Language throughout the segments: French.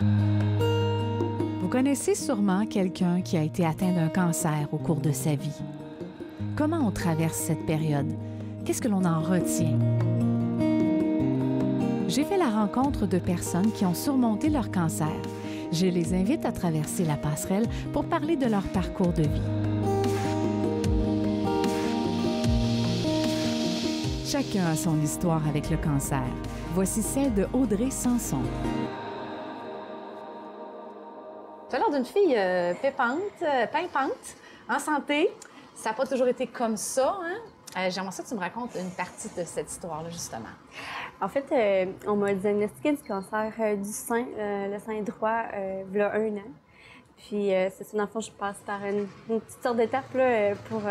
Vous connaissez sûrement quelqu'un qui a été atteint d'un cancer au cours de sa vie. Comment on traverse cette période? Qu'est-ce que l'on en retient? J'ai fait la rencontre de personnes qui ont surmonté leur cancer. Je les invite à traverser la passerelle pour parler de leur parcours de vie. Chacun a son histoire avec le cancer. Voici celle de Audrey Sanson. Tu d'une fille euh, pépante, euh, pimpante, en santé. Ça n'a pas toujours été comme ça, hein? Euh, J'aimerais ça que tu me racontes une partie de cette histoire-là, justement. En fait, on m'a diagnostiqué du cancer du sein, le sein droit, il y a un an. Puis, c'est ça, dans le fond, je passe par une, petite sorte d'étape pour,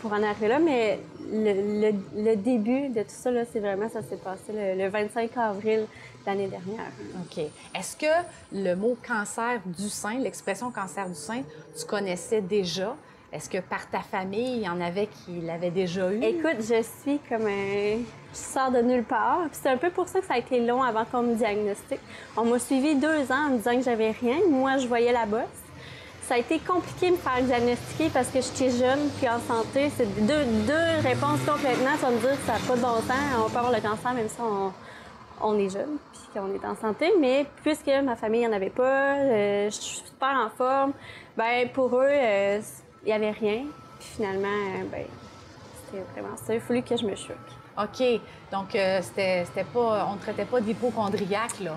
pour en arriver là. Mais le, début de tout ça, c'est vraiment, ça s'est passé le 25 avril l'année dernière. OK. Est-ce que le mot cancer du sein, l'expression cancer du sein, tu connaissais déjà? Est-ce que par ta famille, il y en avait qui l'avaient déjà eu? Écoute, je suis comme un... Je sors de nulle part. Puis c'est un peu pour ça que ça a été long avant qu'on me diagnostique. On m'a suivi deux ans en me disant que j'avais rien. Moi, je voyais la bosse. Ça a été compliqué de me faire diagnostiquer parce que j'étais jeune puis en santé. C'est deux, deux réponses complètement. Vas me dire que ça n'a pas de bon sens. On peut avoir le cancer même si on, on est jeune qu'on est en santé. Mais puisque ma famille n'en avait pas, euh, je suis super en forme, ben pour eux, euh, il n'y avait rien. Puis finalement, euh, ben, c'était vraiment ça. Il a que je me choque. OK. Donc, c'était pas, on ne traitait pas d'hypochondriaque, là.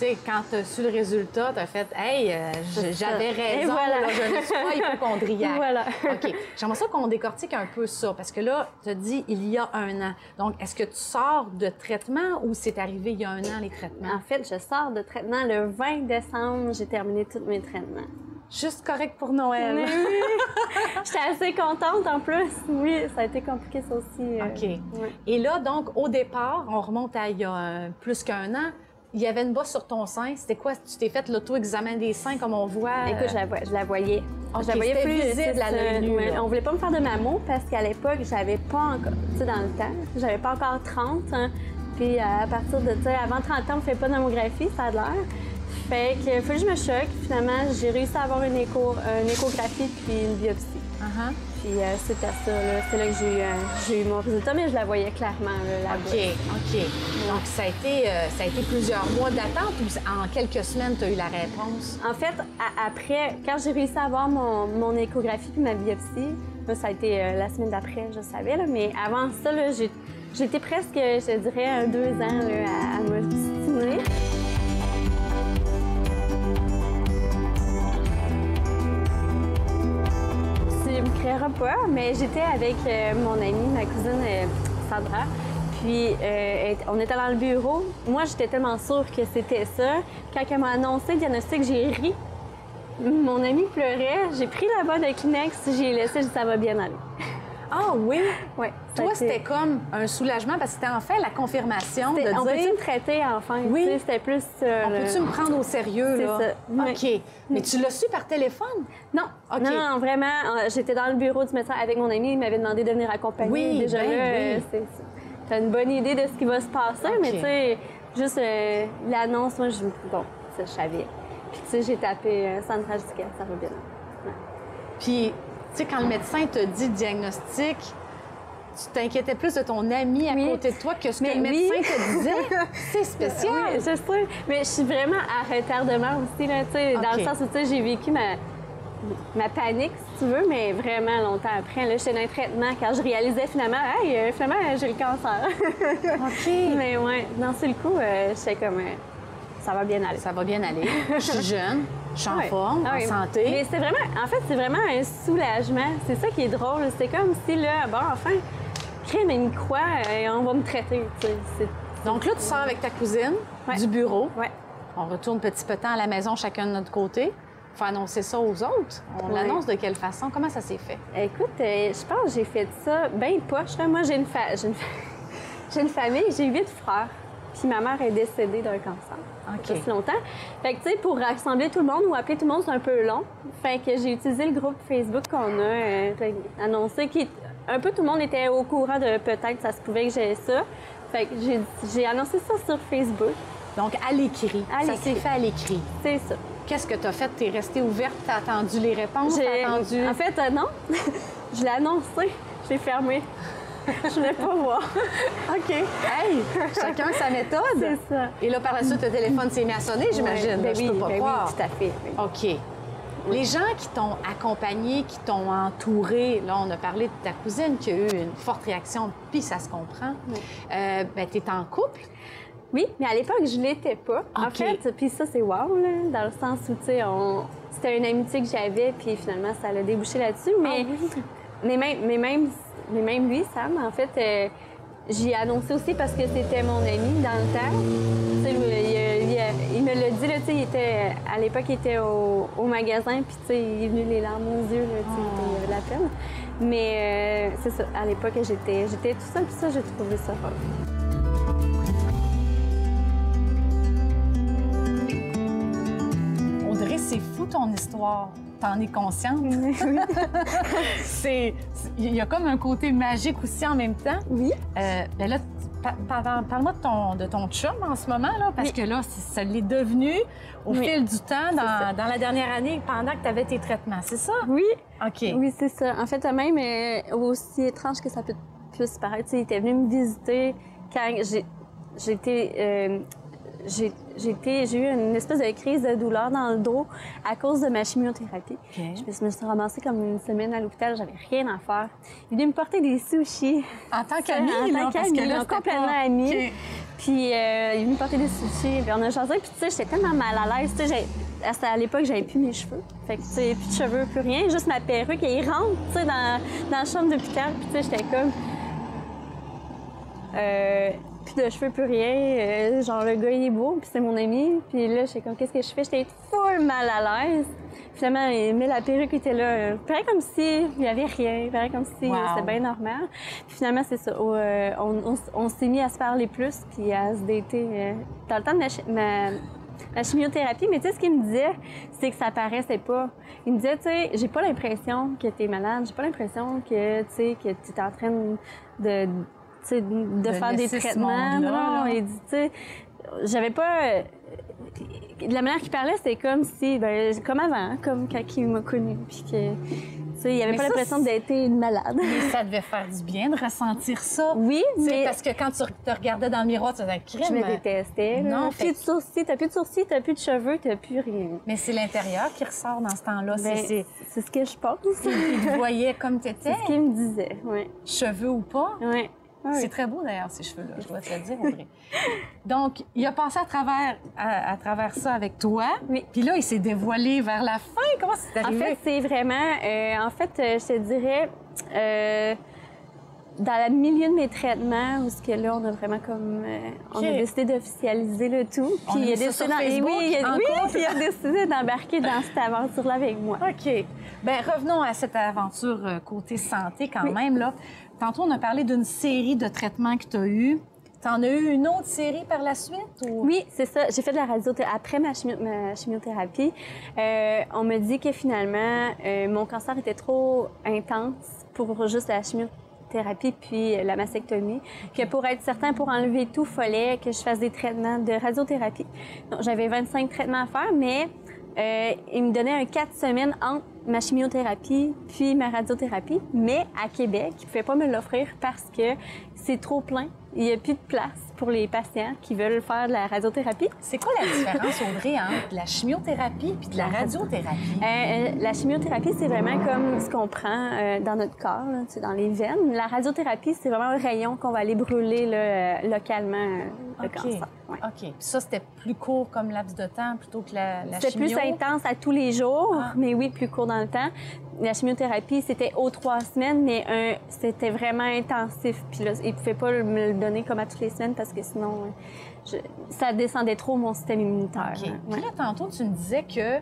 Sais, quand tu as su le résultat, tu as fait Hey, euh, j'avais Et raison, voilà. là, je ne suis pas hypochondriaque. Voilà. OK. J'aimerais ça qu'on décortique un peu ça, parce que là, tu as dit il y a un an. Donc, est-ce que tu sors de traitement ou c'est arrivé il y a un an, les traitements? En fait, je sors de traitement le 20 décembre. J'ai terminé tous mes traitements. Juste correct pour Noël. Mais oui, j'étais assez contente en plus. Oui, ça a été compliqué ça aussi. euh, OK. ouais. Et là, donc, au départ, on remonte à il y a euh, plus qu'un an, il y avait une bosse sur ton sein. C'était quoi? Tu t'es fait l'auto-examen des seins, comme on voit? Écoute, je la, vois- je la voyais. Je la voyais plus visible à ça, l'œil nu, ouais. là. On voulait pas me faire de mammo parce qu'à l'époque, j'avais pas encore, tu sais, dans le temps, j'avais pas encore 30. hein. Puis à partir de, tu sais, avant 30 ans, on fait pas de mammographie, ça a l'air. Fait que, faut que je me choque. Finalement, j'ai réussi à avoir une, écho, une échographie puis une biopsie. Uh-huh. Puis euh, c'était ça, là. C'est là que j'ai eu, euh, j'ai eu mon résultat, mais je la voyais clairement, là, la OK. OK. Donc, ça a, été, euh, ça a été plusieurs mois d'attente ou en quelques semaines, tu as eu la réponse? En fait, après, quand j'ai réussi à avoir mon, mon échographie puis ma biopsie, là, ça a été euh, la semaine d'après, je savais, là, mais avant ça, j'étais presque, je dirais, un deux ans là, à, à me stimuler. Pas, mais j'étais avec euh, mon amie, ma cousine euh, Sandra. Puis euh, on était dans le bureau. Moi, j'étais tellement sûre que c'était ça. Quand elle m'a annoncé le diagnostic, j'ai ri. Mon amie pleurait. J'ai pris la boîte de Kleenex, j'ai laissé, ça va bien aller. Ah oui? Ouais, ça Toi, c'était comme un soulagement parce que c'était enfin la confirmation de On dire... peut-tu me traiter enfin? Oui. C'était plus ça. On peut-tu me prendre au sérieux, C'est là? ça, oui. OK. Mais tu l'as su par téléphone? Non, OK. non, non, vraiment. euh, J'étais dans le bureau du médecin avec mon ami. Il m'avait demandé de venir accompagner. Oui, Déjà ben là, oui. euh, c'est- t'as une bonne idée de ce qui va se passer, mais tu sais, juste euh, l'annonce, moi, je, bon, ça, je savais. Puis tu sais, j'ai tapé euh, Sandra Jessica, ça va bien. Puis, tu sais, quand le médecin te dit diagnostic, tu t'inquiétais plus de ton ami à Oui. côté de toi que ce que Mais le oui. médecin te disait? C'est spécial. Oui, je sais. Mais je suis vraiment à retardement aussi, là, tu sais, dans le sens où, tu sais, j'ai vécu ma, ma panique, si tu veux, mais vraiment longtemps après. Là, j'étais dans un traitement quand je réalisais finalement, hey, euh, finalement, j'ai le cancer. OK. mais ouais, dans le coup, euh, j'étais comme, euh, ça va bien aller. Ça va bien aller. Je suis jeune, je suis en forme, Ah en santé. Mais c'est vraiment, en fait, c'est vraiment un soulagement. C'est ça qui est drôle. C'est comme si, là, bon, enfin, crème, il me croit et on va me traiter. Donc là, tu sors avec ta cousine Ouais. du bureau. Ouais. On retourne petit peu de temps à la maison, chacun de notre côté. Faut annoncer ça aux autres. On Ouais. l'annonce de quelle façon? Comment ça s'est fait? Écoute, euh, je pense que j'ai fait ça bien poche. là. Moi, j'ai une, fa- j'ai une, une famille, j'ai huit frères. Puis ma mère est décédée d'un cancer. OK. Ça fait si longtemps. Fait que, tu sais, pour rassembler tout le monde ou appeler tout le monde, c'est un peu long. Fait que j'ai utilisé le groupe Facebook qu'on a euh, annoncé, qui un peu tout le monde était au courant de peut-être ça se pouvait que j'ai ça. Fait que j'ai, j'ai annoncé ça sur Facebook. Donc, à l'écrit. Ça s'est fait à l'écrit. C'est ça. Qu'est-ce que tu as fait? Tu es restée ouverte, tu as attendu les réponses, tu J'ai- attendu. En fait, euh, non. je l'ai annoncé. Je l'ai fermé. Je voulais pas voir. OK. Hey, chacun sa méthode. C'est ça. Et là, par la suite, le téléphone s'est mis à sonner, j'imagine. Ben je oui, peux pas ben croire. Oui, tout à fait. oui. OK. Les gens qui t'ont accompagné, qui t'ont entouré, là, on a parlé de ta cousine qui a eu une forte réaction, puis ça se comprend. Euh, ben, tu en couple? Oui, mais à l'époque, je l'étais pas. En OK. fait, puis ça, c'est wow, là, dans le sens où, tu sais, on... c'était une amitié que j'avais, puis finalement, ça a débouché là-dessus. Mais, mais, même, mais, même, mais même lui, Sam, en fait, euh, j'y ai annoncé aussi parce que c'était mon ami dans le temps. Il, il- me l'a dit, là, il était, à l'époque, il était au, au magasin, puis il est venu les larmes aux yeux, là, sais, il avait de la peine. Mais euh, c'est ça, à l'époque, j'étais, j'étais tout seule, puis ça, j'ai trouvé ça rough. Ton histoire. T'en es consciente? c'est, il y a comme un côté magique aussi en même temps. Oui. Euh, ben là, pa- pa- parle-moi de ton, de ton chum en ce moment, là, parce Oui. que là, ça l'est devenu au Oui. fil du temps, dans, dans la dernière année, pendant que tu avais tes traitements, c'est ça? Oui, OK. Oui, c'est ça. En fait, même euh, aussi étrange que ça peut plus paraître, il était venu me visiter quand j'ai j'étais euh, j'ai j'ai eu une espèce de crise de douleur dans le dos à cause de ma chimiothérapie. Je me suis ramassée comme une semaine à l'hôpital, j'avais rien à faire. Il venu me porter des sushis. En tant En qu'ami, là, tant parce qu'ami, que là, là, c'était complètement pas- amis. OK. Puis euh, il venu me porter des sushis, puis on a jasé. Puis tu sais, j'étais tellement mal à l'aise. Tu sais, à l'époque, j'avais plus mes cheveux. Fait que tu sais, plus de cheveux, plus rien. Juste ma perruque, et il rentre, tu sais, dans, dans la chambre d'hôpital. Puis tu sais, j'étais comme... Euh, plus de cheveux, plus rien. Euh, genre, le gars, il est beau, puis c'est mon ami. Puis là, j'étais comme, qu'est-ce que je fais? J'étais full mal à l'aise. Finalement, il met la perruque était là. Euh, pareil comme si il n'y avait rien. Pareil comme si euh, Wow. c'était bien normal. Puis finalement, c'est ça. Oh, euh, on on s- on s'est mis à se parler plus, puis à se dater. euh, dans le temps de ma, ma chimiothérapie, mais tu sais, ce qu'il me disait, c'est que ça paraissait pas. Il me disait, tu sais, j'ai pas l'impression que tu es malade, j'ai pas l'impression que, tu sais, que tu es en train de, de, De faire des traitements. Non, dit, tu sais, j'avais pas. euh, De la manière qu'il parlait, c'était comme si, ben, comme avant, hein, comme quand il m'a connue, puis que, tu sais, il avait Mais pas l'impression d'être une malade. Mais ça devait faire du bien de ressentir ça. Oui, mais parce que quand tu te regardais dans le miroir, tu faisais crime. je me détestais. Non, plus fait- de sourcils, t'as plus de sourcils, t'as plus de cheveux, t'as plus rien. Mais c'est l'intérieur qui ressort dans ce temps-là. C'est- Ben, ce que je pense. il te voyait comme tu C'est ce qu'il me disait, oui. cheveux ou pas. C'est très beau d'ailleurs, ces cheveux-là, je dois te le dire, Audrey. Donc, il a passé à travers, à, à travers ça avec toi. Oui. Puis là, il s'est dévoilé vers la fin. Comment c'est En arrivé? fait, c'est vraiment. euh, en fait, euh, je te dirais. euh, dans le milieu de mes traitements, où ce que là, on a vraiment comme. euh, on a décidé d'officialiser le tout. On mis il a décidé oui, il a, en oui, couple. puis il a décidé d'embarquer dans cette aventure-là avec moi. OK. Bien, revenons à cette aventure côté santé quand Oui. même. Là. Tantôt, on a parlé d'une série de traitements que tu as eu. Tu en as eu une autre série par la suite? Ou... Oui, c'est ça. J'ai fait de la radiothérapie. Après ma chimiothérapie, euh, on me dit que finalement, euh, mon cancer était trop intense pour juste la chimiothérapie puis la mastectomie. Que pour être certain, pour enlever tout, il fallait que je fasse des traitements de radiothérapie. Donc, j'avais 25 traitements à faire, mais euh, il me donnait un 4 semaines entre ma chimiothérapie puis ma radiothérapie. Mais à Québec, il ne pouvait pas me l'offrir parce que c'est trop plein. Il n'y a plus de place pour les patients qui veulent faire de la radiothérapie? C'est quoi la différence, Audrey, entre la chimiothérapie et de la radiothérapie? Euh, euh, la chimiothérapie, c'est vraiment comme ce qu'on prend euh, dans notre corps, là, dans les veines. La radiothérapie, c'est vraiment un rayon qu'on va aller brûler là, localement le OK. cancer. Ouais. OK. Puis ça, c'était plus court comme laps de temps plutôt que la, la C'était plus intense à tous les jours, Ah. mais oui, plus court dans le temps. La chimiothérapie, c'était aux trois semaines, mais un- c'était vraiment intensif. Puis là, ils ne pouvaient pas me le donner comme à toutes les semaines parce que sinon, euh, je- ça descendait trop mon système immunitaire. OK. hein. Puis là, tantôt, tu me disais que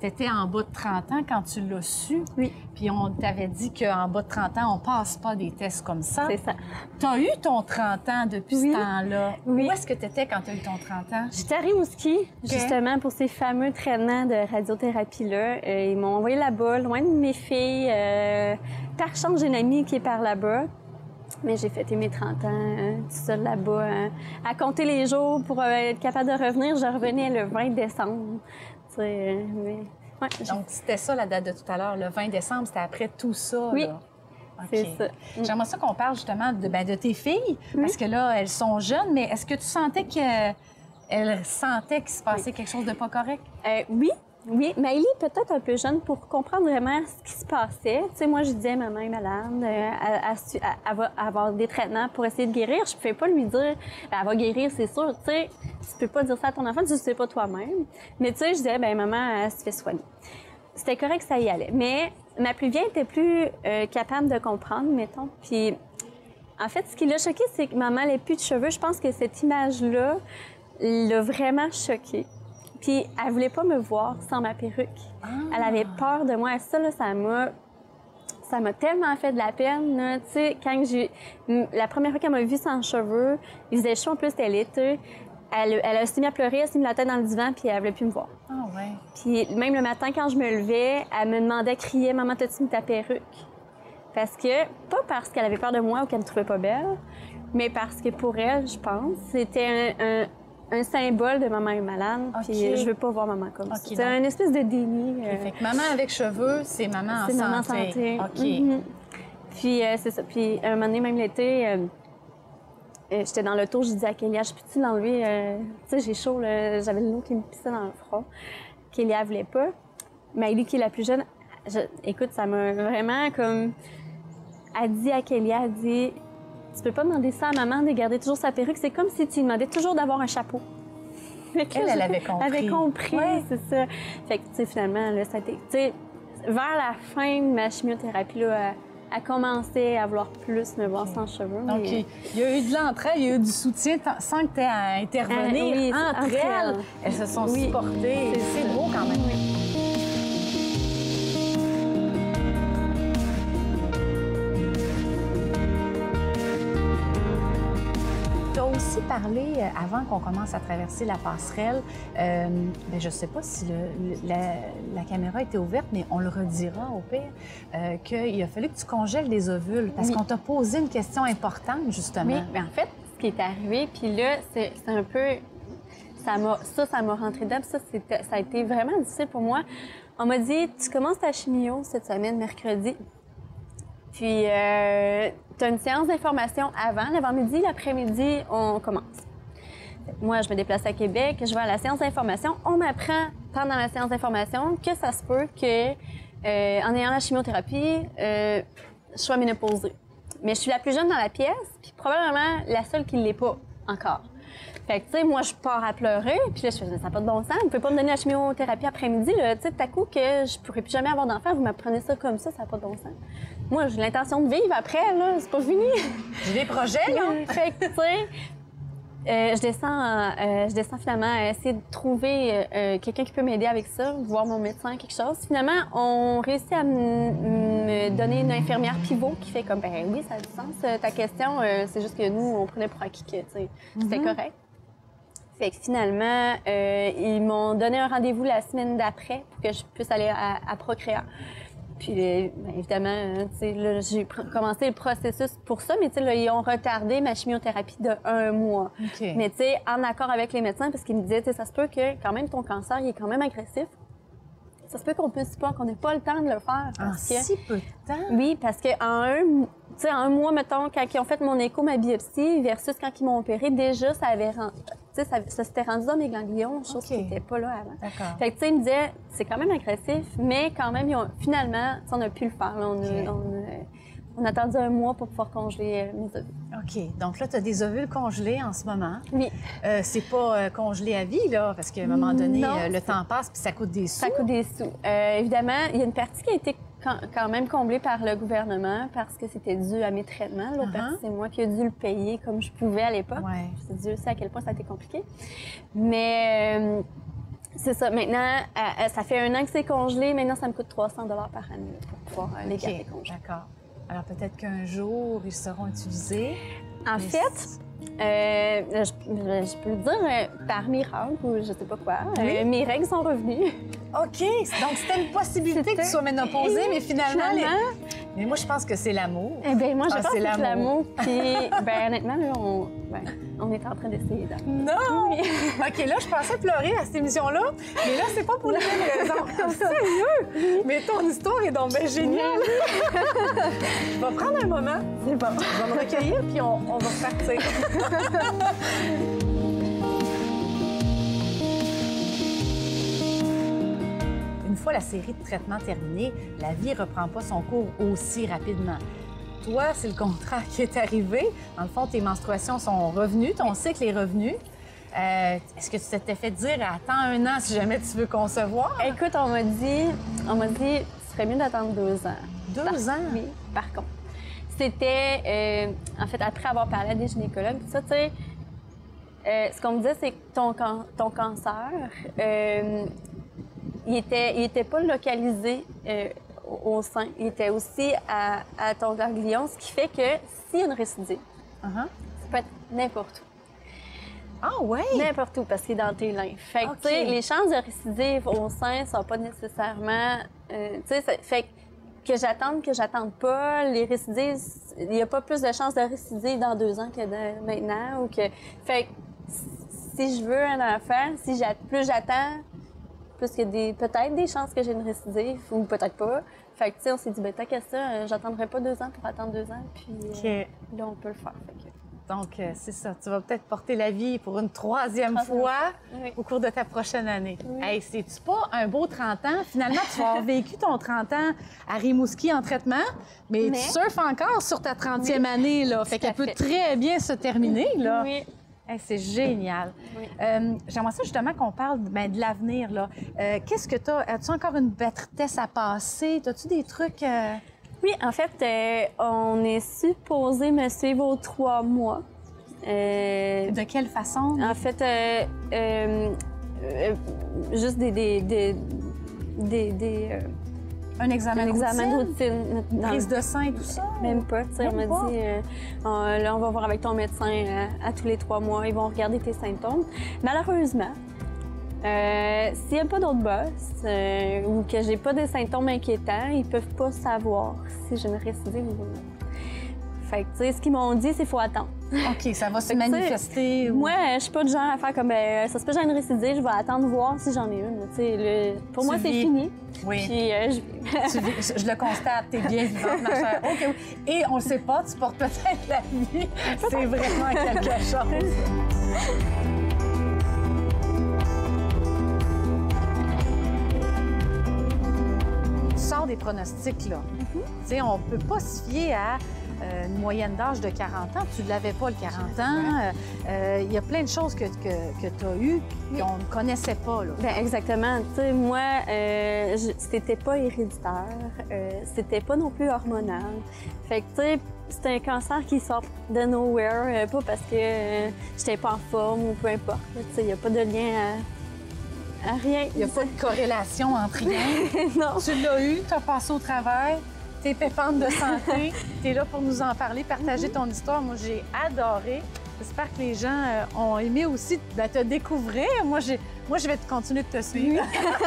tu étais en bas de 30 ans quand tu l'as su. Oui. Puis on t'avait dit qu'en bas de 30 ans, on passe pas des tests comme ça. C'est ça. Tu as eu ton 30 ans depuis Oui. ce temps-là. Oui. Où est-ce que tu étais quand tu as eu ton 30 ans? J'étais à Rimouski, justement, pour ces fameux traitements de radiothérapie-là. Euh, ils m'ont envoyé là-bas, loin de mes filles. Euh, par chance, j'ai une amie qui est par là-bas. Mais j'ai fêté mes 30 ans euh, tout seul là-bas, à compter les jours pour euh, être capable de revenir. Je revenais le 20 décembre. Tu sais, euh, mais, ouais, j'ai- Donc, c'était ça la date de tout à l'heure, le 20 décembre, c'était après tout ça. Oui, là. OK. c'est ça. Mm. J'aimerais ça qu'on parle justement de, ben, de tes filles, parce que là, elles sont jeunes, mais est-ce que tu sentais qu'elles sentaient qu'il se passait quelque chose de pas correct? Euh, oui, oui. Maëlie est peut-être un peu jeune pour comprendre vraiment ce qui se passait. Tu sais, moi, je disais, maman est malade, euh, elle, va avoir des traitements pour essayer de guérir. Je pouvais pas lui dire, Ben, elle va guérir, c'est sûr. Tu sais, tu peux pas dire ça à ton enfant, tu ne sais pas toi-même. Mais tu sais, je disais, ben maman, elle se fait soigner. C'était correct, ça y allait. Mais ma plus vieille était plus euh, capable de comprendre, mettons. Puis, en fait, ce qui l'a choqué, c'est que maman n'avait plus de cheveux. Je pense que cette image-là l'a vraiment choquée. Puis, elle voulait pas me voir sans ma perruque. Elle avait peur de moi. Ça, là, ça m'a... Ça m'a tellement fait de la peine. Tu sais, quand j'ai... La première fois qu'elle m'a vue sans cheveux, il faisait chaud, en plus, c'était l'été. Elle, elle a s'est mise à pleurer, elle s'est mis la tête dans le divan, puis elle voulait plus me voir. Ah ouais. Puis même le matin, quand je me levais, elle me demandait, criait, Maman, t'as-tu mis ta perruque? Parce que, pas parce qu'elle avait peur de moi ou qu'elle me trouvait pas belle, mais parce que pour elle, je pense, c'était un, un- un symbole de maman est malade, Ok. puis je veux pas voir maman comme ça. C'est donc- une espèce de déni. euh, Fait que maman avec cheveux, c'est maman en c'est santé. maman santé. OK. Mhm. Puis euh, c'est ça. Puis un moment donné, même l'été, euh, euh, j'étais dans l'auto, je dis à Kélia, je peux-tu l'enlever? Euh, tu sais, j'ai chaud, j'avais l'eau qui me pissait dans le front. Kélia voulait pas. Maëlie, qui est la plus jeune, je- écoute, ça m'a vraiment comme... Elle dit à Kélia, elle dit, tu peux pas demander ça à maman de garder toujours sa perruque. C'est comme si tu demandais toujours d'avoir un chapeau. Elle, elle avait compris. Elle avait compris, Ouais. c'est ça. Fait que, tu sais, finalement, là, ça a été... Tu sais, vers la fin de ma chimiothérapie, là, a commencé à vouloir plus me voir sans cheveux. Donc, mais- il y a eu de l'entraide, il y a eu du soutien sans que tu aies à intervenir Ah, oui, entre, entre elles. elles. Se sont Oui. supportées. C'est beau quand même. Aussi parlé, euh, avant qu'on commence à traverser la passerelle, euh, ben, je ne sais pas si le- le- la, la caméra était ouverte, mais on le redira au pire, euh, qu'il a fallu que tu congèles des ovules parce Oui. qu'on t'a posé une question importante, justement. Oui, mais en fait, ce qui est arrivé, puis là, c'est un peu. Ça, ça, ça m'a rentré dedans, ça, ça a été vraiment difficile pour moi. On m'a dit, tu commences ta chimio cette semaine, mercredi. Puis, euh, tu as une séance d'information avant, l'avant-midi, l'après-midi, on commence. Moi, je me déplace à Québec, je vais à la séance d'information. On m'apprend pendant la séance d'information que ça se peut que, euh, en ayant la chimiothérapie, euh, je sois ménopausée. Mais je suis la plus jeune dans la pièce, puis probablement la seule qui ne l'est pas encore. Fait que, tu sais, moi, je pars à pleurer, puis là, je fais, ça n'a pas de bon sens. Vous pouvez pas me donner la chimiothérapie après-midi, là. Tu sais, tout à coup, que je pourrais plus jamais avoir d'enfant, vous m'apprenez ça comme ça, ça n'a pas de bon sens. Moi, j'ai l'intention de vivre après, là. C'est pas fini. J'ai des projets, là. fait que, tu sais, euh, je descends, euh, je descends finalement à essayer de trouver euh, quelqu'un qui peut m'aider avec ça, voir mon médecin, quelque chose. Finalement, on réussit à me donner une infirmière pivot qui fait comme, ben oui, ça a du sens, ta question. c'est juste que nous, on prenait pour acquis que, tu sais, c'était correct. Fait que finalement, euh, ils m'ont donné un rendez-vous la semaine d'après pour que je puisse aller à, à Procréa. Puis, euh, ben, évidemment, hein, là, j'ai commencé le processus pour ça, mais là, ils ont retardé ma chimiothérapie de un mois. OK. Mais tu sais, en accord avec les médecins, parce qu'ils me disaient, tu sais, ça se peut que quand même ton cancer, il est quand même agressif. Ça se peut qu'on puisse pas, qu'on n'ait pas le temps de le faire. En Parce que, si peu de temps. oui, parce qu'en un, tu sais, en un mois, mettons, quand ils ont fait mon écho, ma biopsie, versus quand ils m'ont opéré, déjà, ça avait ça, ça s'était rendu dans mes ganglions, chose qui n'était pas là avant. D'accord. Fait que, tu sais, ils me disaient, c'est quand même agressif, mais quand même, ils ont- finalement, on a pu le faire. là. on, on a attendu un mois pour pouvoir congeler euh, mes ovules. OK. Donc là, tu as des ovules congelés en ce moment. Oui, Euh, c'est pas euh, congelé à vie, là, parce qu'à un moment donné, Non, euh, le temps passe puis ça coûte des sous. ça coûte des sous. Euh, évidemment, il y a une partie qui a été quand, même comblée par le gouvernement parce que c'était dû à mes traitements. L'autre partie, c'est moi qui ai dû le payer comme je pouvais à l'époque. Ouais. Dieu sait à quel point ça a été compliqué. Mais c'est ça. Maintenant, ça fait un an que c'est congelé. Maintenant, ça me coûte 300 par année pour pouvoir les garder congelés. D'accord. Alors peut-être qu'un jour, ils seront utilisés. En Mais fait, euh, je, je peux le dire euh, par miracle ou je sais pas quoi. Oui. euh, mes règles sont revenues. OK. Donc c'était une possibilité que tu sois ménopausée, mais finalement, les- Mais moi, je pense que c'est l'amour. Eh bien, moi, je Ah, pense que c'est l'amour. l'amour. Puis, ben, honnêtement, là, on, ben, on est en train d'essayer d'en- Non! Oui. OK, là, je pensais pleurer à cette émission-là, mais là, c'est pas pour les mêmes raisons. Sérieux? Mais ton histoire est donc bien géniale. je vais prendre un moment. C'est bon. Je vais me recueillir, puis on, on va repartir. Une fois la série de traitements terminée, la vie reprend pas son cours aussi rapidement. Toi, c'est le contraire qui est arrivé. Dans le fond, tes menstruations sont revenues, ton cycle est revenu. Euh, Est-ce que tu t'étais fait dire attends un an si jamais tu veux concevoir? Écoute, on m'a dit, on m'a dit, ce serait mieux d'attendre deux ans. Deux ans? Oui, par contre. C'était, euh, en fait, après avoir parlé à des gynécologues, tout ça, tu sais, euh, ce qu'on me disait, c'est que ton, can- ton cancer, il était, il était pas localisé au au sein. Il était aussi à, à ton ganglion, ce qui fait que s'il y a une récidive, Uh-huh. ça peut être n'importe où. Ah ouais? N'importe où, parce qu'il est dans tes lymphes. Fait que, OK. tu sais, les chances de récidive au sein sont pas nécessairement... euh, tu sais, fait que, j'attende, que j'attende pas, les récidives, il n'y a pas plus de chances de récidive dans deux ans que de maintenant. Ou que... Fait que si je veux un enfant, si plus j'attends, plus qu'il y a peut-être des chances que j'ai une récidive, ou peut-être pas. Fait que, tu sais, on s'est dit, ben, tant qu'à ça, euh, j'attendrai pas deux ans pour attendre deux ans, puis euh, là, on peut le faire. Fait que- Donc, euh, c'est ça. Tu vas peut-être porter la vie pour une troisième Troisième. fois Oui. au cours de ta prochaine année. Oui. Hey, c'est-tu pas un beau 30 ans? Finalement, tu vas avoir vécu ton 30 ans à Rimouski en traitement, mais, Mais- tu surfes encore sur ta 30e année, là. Fait qu'elle peut très bien se terminer, là. Oui. Hey, c'est génial. Oui. Euh, J'aimerais ça justement qu'on parle ben, de l'avenir. là. Euh, Qu'est-ce que tu as? As-tu encore une test à passer? As-tu des trucs? euh, Oui, en fait, euh, on est supposé me suivre aux trois mois. De quelle façon? en fait, juste des, des, des, Un examen un de examen de routine? Dans- Prise de sang et tout ça? Même pas, on m'a dit, euh, là, on va voir avec ton médecin euh, à tous les trois mois, ils vont regarder tes symptômes. Malheureusement, euh, s'il n'y a pas d'autres boss ou que j'ai pas des symptômes inquiétants, ils peuvent pas savoir si j'ai une récidive ou non. Fait que, tu sais, ce qu'ils m'ont dit, c'est qu'il faut attendre. OK, ça va se manifester. ou- Moi, je suis pas du genre à faire comme, ben, ça se peut j'ai une récidive, je vais attendre voir si j'en ai une. Le- pour Tu moi, c'est fini. Oui. Puis, euh, je- Tu vis- je, je le constate, t'es bien vivante, ma chère. OK, oui. Et on le sait pas, tu portes peut-être la vie. C'est vraiment quelque chose. Tu sors des pronostics, là. Sais, on peut pas se fier à euh, une moyenne d'âge de 40 ans. Tu l'avais pas, le 40 ans. Euh, euh, Il y a plein de choses que, que, tu as eues qu'on ne connaissait pas, là. Ben exactement. Tu sais, moi, euh, c'était pas héréditaire, c'était pas non plus hormonal. Fait que, tu sais, c'était un cancer qui sort de nowhere, pas parce que j'étais pas en forme ou peu importe. Tu sais, il n'y a pas de lien à, à rien. Il n'y a pas de corrélation entre rien. non. Tu l'as eu, tu as passé au travail, t'es pépante de santé, tu es là pour nous en parler, partager ton histoire. Moi, j'ai adoré. J'espère que les gens euh, ont aimé aussi ben, te découvrir. Moi, j'ai, moi, je vais continuer de te suivre.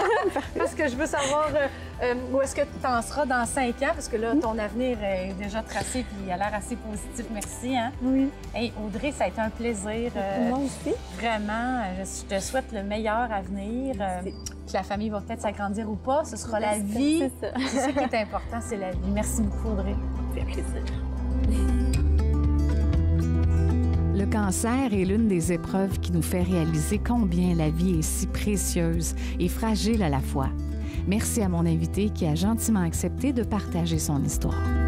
parce que je veux savoir euh, euh, où est-ce que tu en seras dans cinq ans, parce que là, ton avenir est déjà tracé puis il a l'air assez positif. Merci. Hein? Oui. Hey, Audrey, ça a été un plaisir. euh, Moi aussi. Vraiment, euh, je te souhaite le meilleur avenir. euh, que la famille va peut-être s'agrandir ou pas, ce sera la vie. C'est ça. Ça qui est important, c'est la vie. Merci beaucoup, Audrey. Ça fait plaisir. Le cancer est l'une des épreuves qui nous fait réaliser combien la vie est si précieuse et fragile à la fois. Merci à mon invité qui a gentiment accepté de partager son histoire.